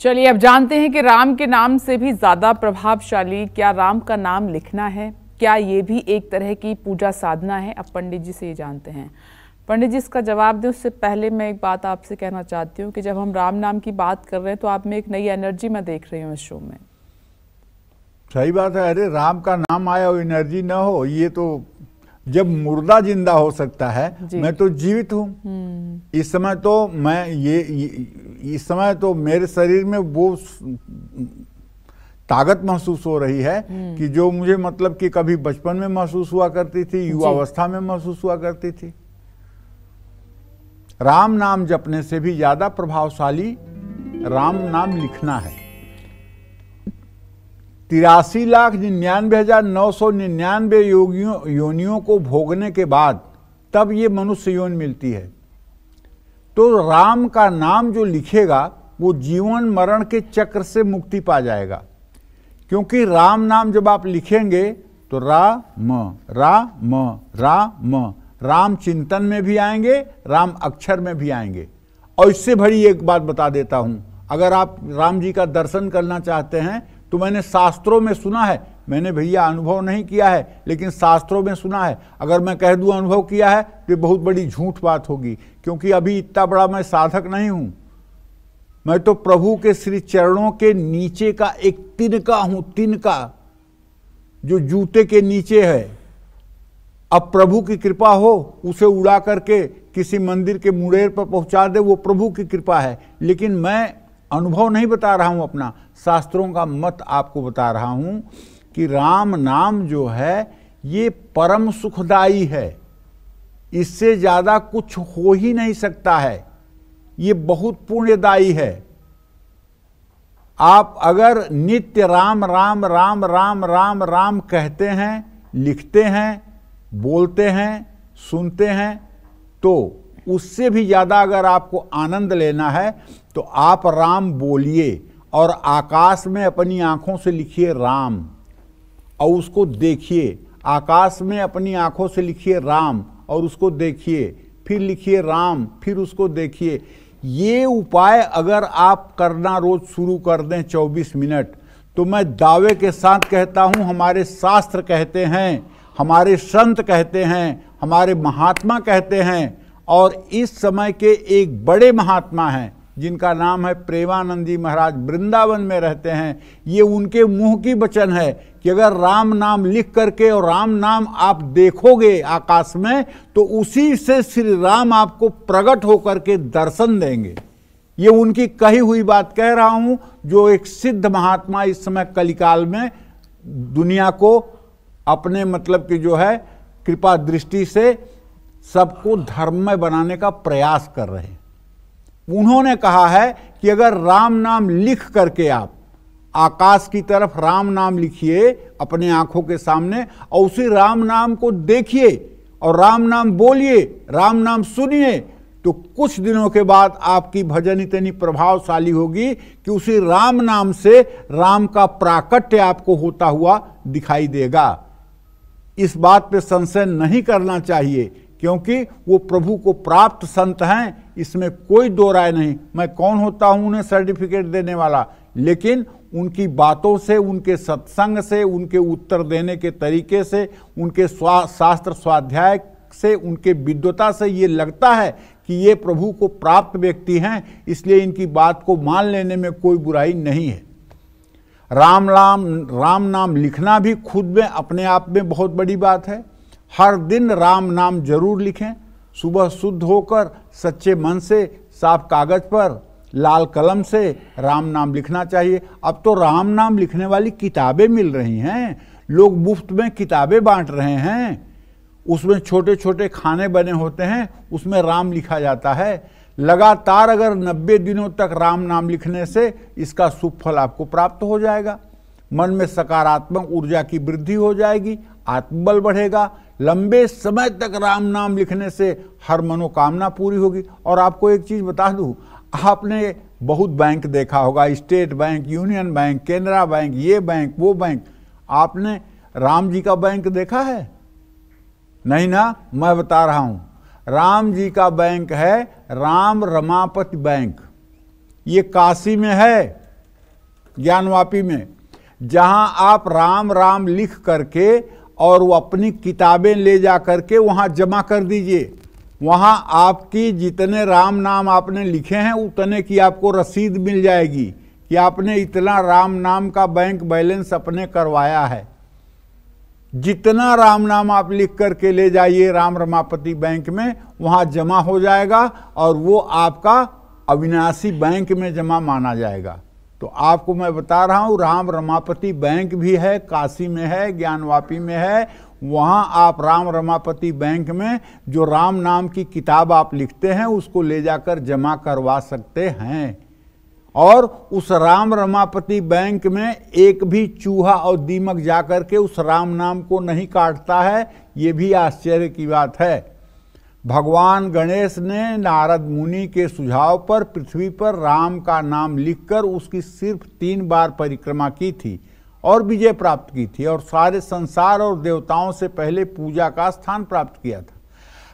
चलिए, अब जानते हैं कि राम के नाम से भी ज़्यादा प्रभावशाली क्या राम का नाम लिखना है? क्या ये भी एक तरह की पूजा साधना है? अब पंडित जी से ये जानते हैं। पंडित जी, इसका जवाब दें। उससे पहले मैं एक बात आपसे कहना चाहती हूँ कि जब हम राम नाम की बात कर रहे हैं तो आप में एक नई एनर्जी मैं देख रही हूँ इस शो में। सही बात है। अरे, राम का नाम आया हो, एनर्जी ना हो, ये तो जब मुर्दा ज़िंदा हो सकता है मैं तो जीवित हूँ। हम्म। इस समय तो मैं ये, ये इस समय तो मेरे शरीर में वो ताकत महसूस हो रही है हम्म। कि जो मुझे मतलब कि कभी बचपन में महसूस हुआ करती थी युवावस्था में महसूस हुआ करती थी। राम नाम जपने से भी ज़्यादा प्रभावशाली राम नाम लिखना है। तिरासी लाख निन्यानवे हज़ार नौ सौ निन्यानवे योनियों को भोगने के बाद तब ये मनुष्य योन मिलती है। तो राम का नाम जो लिखेगा, वो जीवन मरण के चक्र से मुक्ति पा जाएगा। क्योंकि राम नाम जब आप लिखेंगे तो रा म रा म रा म, राम चिंतन में भी आएँगे, राम अक्षर में भी आएँगे। और इससे भरी एक बात बता देता हूँ। अगर आप राम जी का दर्शन करना चाहते हैं तो मैंने शास्त्रों में सुना है। मैंने भैया अनुभव नहीं किया है, लेकिन शास्त्रों में सुना है। अगर मैं कह दूँ अनुभव किया है तो बहुत बड़ी झूठ बात होगी, क्योंकि अभी इतना बड़ा मैं साधक नहीं हूँ। मैं तो प्रभु के श्री चरणों के नीचे का एक तिनका हूँ तिनका जो जूते के नीचे है। अब प्रभु की कृपा हो, उसे उड़ा करके किसी मंदिर के मुड़ेर पर पहुँचा दे, वो प्रभु की कृपा है। लेकिन मैं अनुभव नहीं बता रहा हूँ अपना, शास्त्रों का मत आपको बता रहा हूँ कि राम नाम जो है, ये परम सुखदाई है। इससे ज़्यादा कुछ हो ही नहीं सकता है। ये बहुत पुण्यदायी है। आप अगर नित्य राम राम राम राम राम राम कहते हैं, लिखते हैं, बोलते हैं, सुनते हैं तो उससे भी ज़्यादा अगर आपको आनंद लेना है तो आप राम बोलिए और आकाश में अपनी आँखों से लिखिए राम, और उसको देखिए। आकाश में अपनी आँखों से लिखिए राम और उसको देखिए, फिर लिखिए राम, फिर उसको देखिए। ये उपाय अगर आप करना रोज शुरू कर दें 24 मिनट तो मैं दावे के साथ कहता हूँ, हमारे शास्त्र कहते हैं, हमारे संत कहते हैं, हमारे महात्मा कहते हैं और इस समय के एक बड़े महात्मा हैं, जिनका नाम है प्रेमानंद जी महाराज वृंदावन में रहते हैं। ये उनके मुँह की वचन है कि अगर राम नाम लिख करके और राम नाम आप देखोगे आकाश में तो उसी से श्री राम आपको प्रकट होकर के दर्शन देंगे। ये उनकी कही हुई बात कह रहा हूँ, जो एक सिद्ध महात्मा इस समय कलिकाल में दुनिया को अपने मतलब की जो है, कृपा दृष्टि से सबको धर्म में बनाने का प्रयास कर रहे हैं। उन्होंने कहा है कि अगर राम नाम लिख करके आप आकाश की तरफ़ राम नाम लिखिए अपने आँखों के सामने और उसी राम नाम को देखिए और राम नाम बोलिए, राम नाम सुनिए तो कुछ दिनों के बाद आपकी भजन इतनी प्रभावशाली होगी कि उसी राम नाम से राम का प्राकट्य आपको होता हुआ दिखाई देगा। इस बात पे संशय नहीं करना चाहिए क्योंकि वो प्रभु को प्राप्त संत हैं, इसमें कोई दो राय नहीं। मैं कौन होता हूँ उन्हें सर्टिफिकेट देने वाला? लेकिन उनकी बातों से, उनके सत्संग से, उनके उत्तर देने के तरीके से, उनके स्वा, शास्त्र स्वाध्याय से, उनके विद्वता से ये लगता है कि ये प्रभु को प्राप्त व्यक्ति हैं, इसलिए इनकी बात को मान लेने में कोई बुराई नहीं है। राम राम राम नाम लिखना भी खुद में, अपने आप में बहुत बड़ी बात है। हर दिन राम नाम ज़रूर लिखें। सुबह शुद्ध होकर सच्चे मन से, साफ़ कागज़ पर, लाल कलम से राम नाम लिखना चाहिए। अब तो राम नाम लिखने वाली किताबें मिल रही हैं। लोग मुफ़्त में किताबें बांट रहे हैं। उसमें छोटे छोटे खाने बने होते हैं, उसमें राम लिखा जाता है। लगातार अगर 90 दिनों तक राम नाम लिखने से इसका शुभ फल आपको प्राप्त हो जाएगा। मन में सकारात्मक ऊर्जा की वृद्धि हो जाएगी, आत्मबल बढ़ेगा लंबे समय तक राम नाम लिखने से हर मनोकामना पूरी होगी। और आपको एक चीज़ बता दूँ, आपने बहुत बैंक देखा होगा, State Bank, Union Bank, Canara Bank, ये बैंक, वो बैंक। आपने राम जी का बैंक देखा है? नहीं ना? मैं बता रहा हूँ, राम जी का बैंक है राम रमापति बैंक। ये काशी में है, ज्ञानवापी में, जहाँ आप राम राम लिख करके और वो अपनी किताबें ले जा करके वहाँ जमा कर दीजिए। वहाँ आपकी जितने राम नाम आपने लिखे हैं, उतने की आपको रसीद मिल जाएगी कि आपने इतना राम नाम का बैंक बैलेंस अपने करवाया है। जितना राम नाम आप लिख करके ले जाइए राम रमापति बैंक में, वहाँ जमा हो जाएगा और वो आपका अविनाशी बैंक में जमा माना जाएगा। तो आपको मैं बता रहा हूँ, राम रमापति बैंक भी है, काशी में है, ज्ञानवापी में है। वहाँ आप राम रमापति बैंक में जो राम नाम की किताब आप लिखते हैं, उसको ले जाकर जमा करवा सकते हैं। और उस राम रमापति बैंक में एक भी चूहा और दीमक जाकर के उस राम नाम को नहीं काटता है, ये भी आश्चर्य की बात है। भगवान गणेश ने नारद मुनि के सुझाव पर, पृथ्वी पर राम का नाम लिखकर उसकी सिर्फ़ तीन बार परिक्रमा की थी और विजय प्राप्त की थी और सारे संसार और देवताओं से पहले पूजा का स्थान प्राप्त किया था।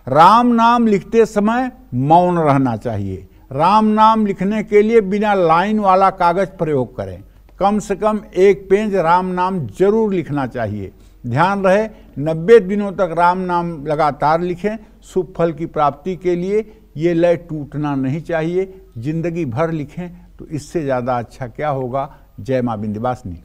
राम नाम लिखते समय मौन रहना चाहिए। राम नाम लिखने के लिए बिना लाइन वाला कागज़ प्रयोग करें। कम से कम एक पेज राम नाम ज़रूर लिखना चाहिए। ध्यान रहे, नब्बे दिनों तक राम नाम लगातार लिखें, शुभ फल की प्राप्ति के लिए ये लय टूटना नहीं चाहिए, ज़िंदगी भर लिखें तो इससे ज़्यादा अच्छा क्या होगा? जय माँ बिंदवासनी